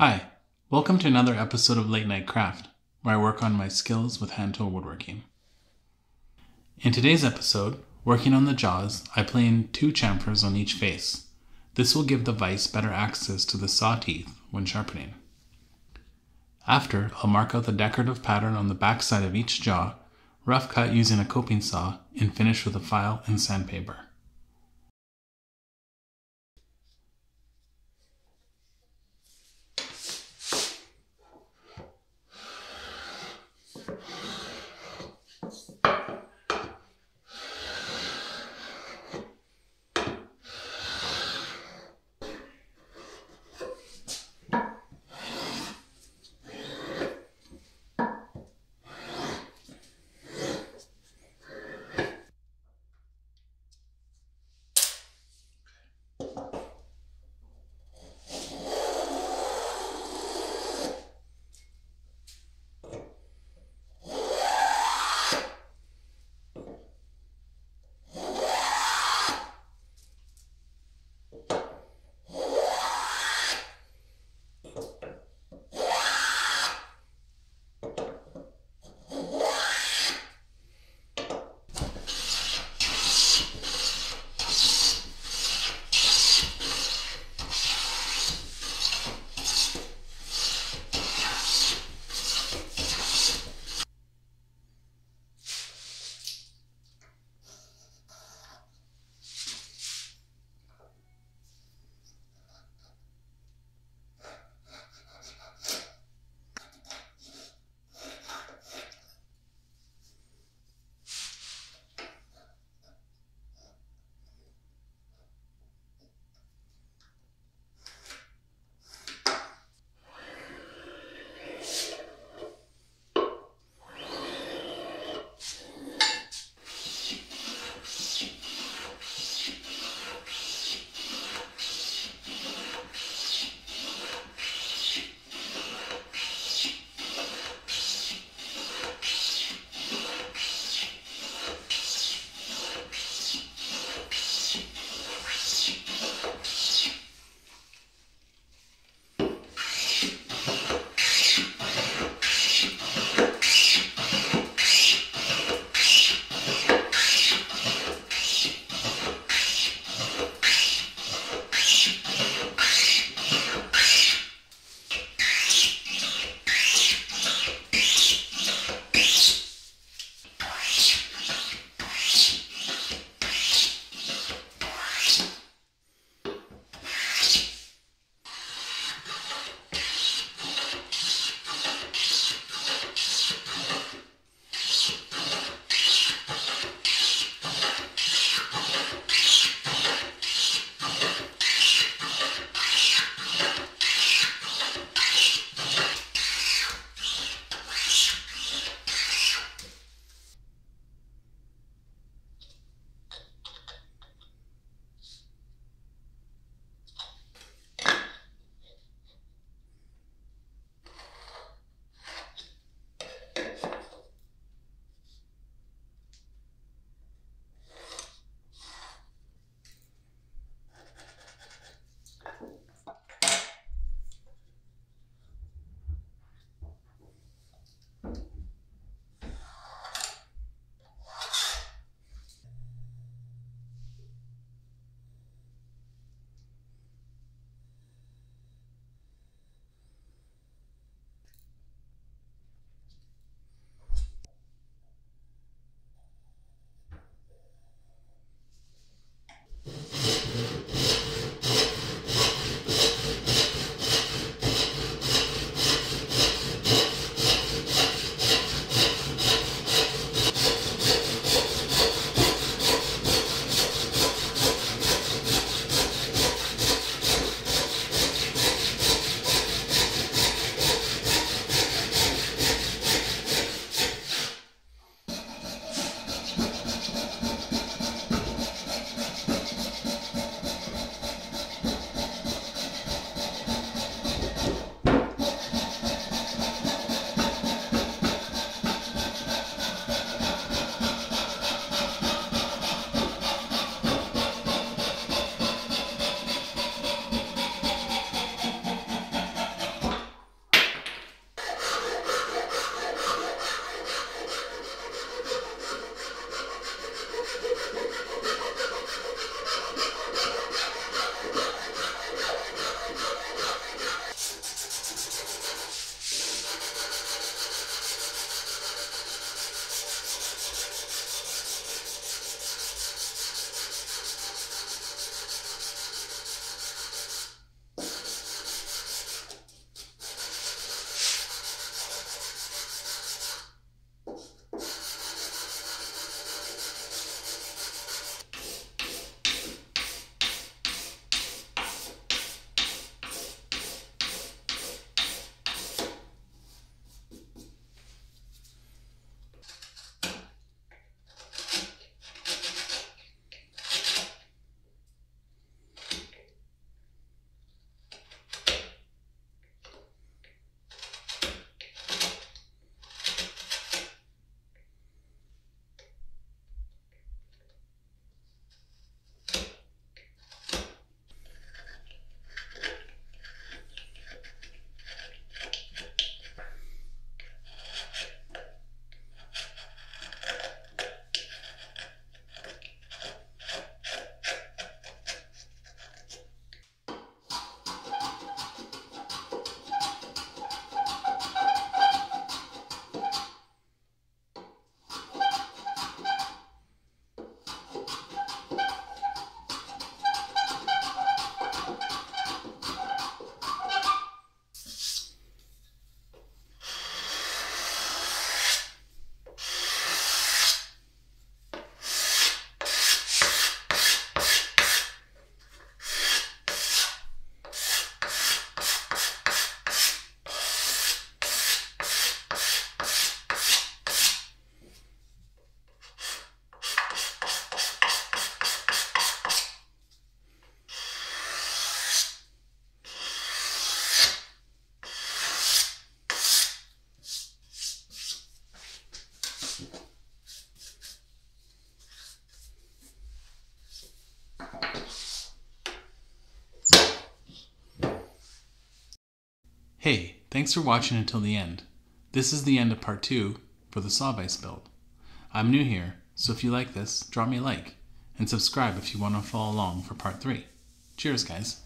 Hi, welcome to another episode of Late Night Craft, where I work on my skills with hand tool woodworking. In today's episode, working on the jaws, I plane two chamfers on each face. This will give the vise better access to the saw teeth when sharpening. After, I'll mark out the decorative pattern on the back side of each jaw, rough cut using a coping saw, and finish with a file and sandpaper. Thanks for watching until the end. This is the end of part 2 for the Sawvice build. I'm new here, so if you like this, drop me a like, and subscribe if you want to follow along for part 3. Cheers, guys.